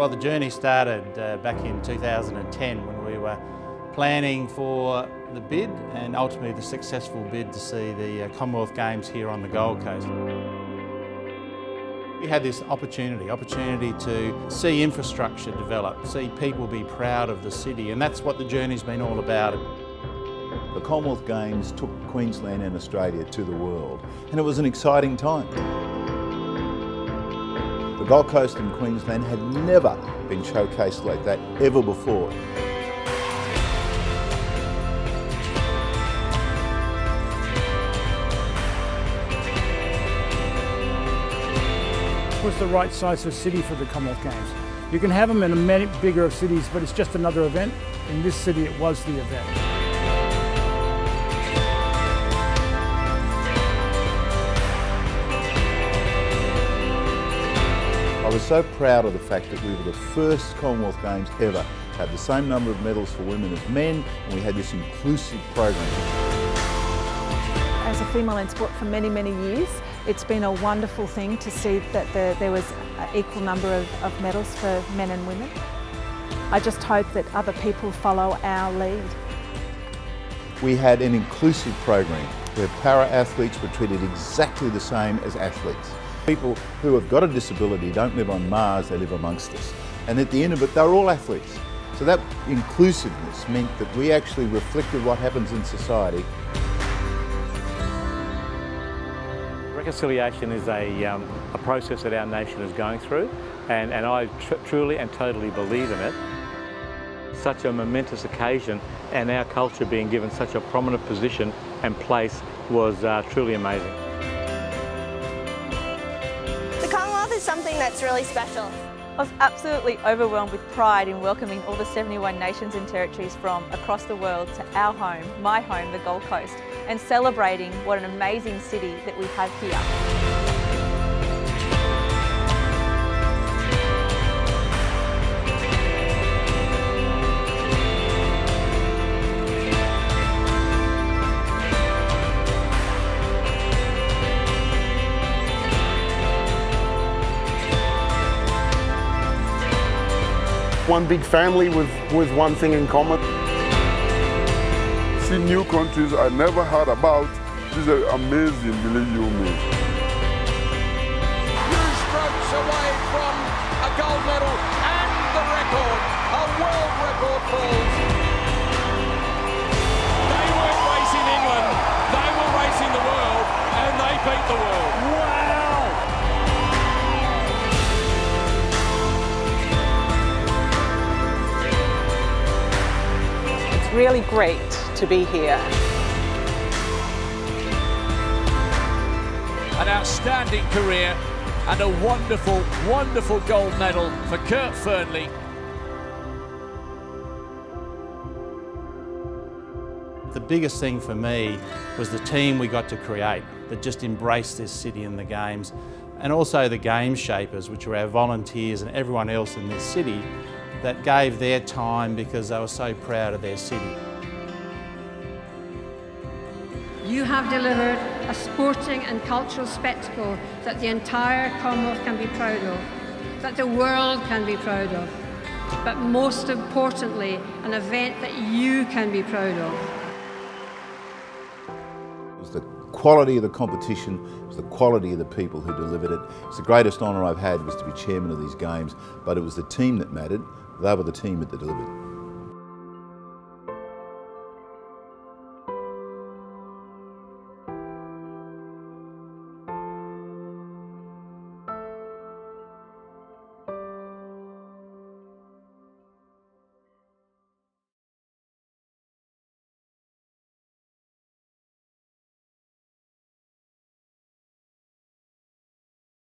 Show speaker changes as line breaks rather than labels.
Well, the journey started uh, back in 2010 when we were planning for the bid and ultimately the successful bid to see the uh, Commonwealth Games here on the Gold Coast. We had this opportunity, opportunity to see infrastructure develop, see people be proud of the city, and that's what the journey's been all about.
The Commonwealth Games took Queensland and Australia to the world, and it was an exciting time. Gold Coast and Queensland had never been showcased like that ever before.
was the right size of city for the Commonwealth Games. You can have them in a many bigger of cities, but it's just another event. In this city, it was the event.
Was so proud of the fact that we were the first Commonwealth Games ever to have the same number of medals for women as men, and we had this inclusive program
as a female in sport for many, many years. It's been a wonderful thing to see that the, there was an equal number of, of medals for men and women. I just hope that other people follow our lead.
We had an inclusive program where para-athletes were treated exactly the same as athletes. People who have got a disability don't live on Mars, they live amongst us. And at the end of it, they're all athletes. So that inclusiveness meant that we actually reflected what happens in society
Reconciliation is a, um, a process that our nation is going through and, and I tr truly and totally believe in it. Such a momentous occasion and our culture being given such a prominent position and place was uh, truly amazing.
That's really special.
I was absolutely overwhelmed with pride in welcoming all the 71 nations and territories from across the world to our home, my home, the Gold Coast, and celebrating what an amazing city that we have here.
One big family with, with one thing in common.
See new countries I never heard about. This is amazing, believe you me.
Two strokes away from a gold medal and the record, a world record
really great to be here.
An outstanding career and a wonderful, wonderful gold medal for Kurt Fearnley.
The biggest thing for me was the team we got to create that just embraced this city and the games and also the game shapers which were our volunteers and everyone else in this city that gave their time because they were so proud of their city.
You have delivered a sporting and cultural spectacle that the entire Commonwealth can be proud of, that the world can be proud of, but most importantly, an event that you can be proud of.
It was the quality of the competition, it was the quality of the people who delivered it. It's the greatest honour I've had was to be chairman of these games, but it was the team that mattered. They were the team that delivered.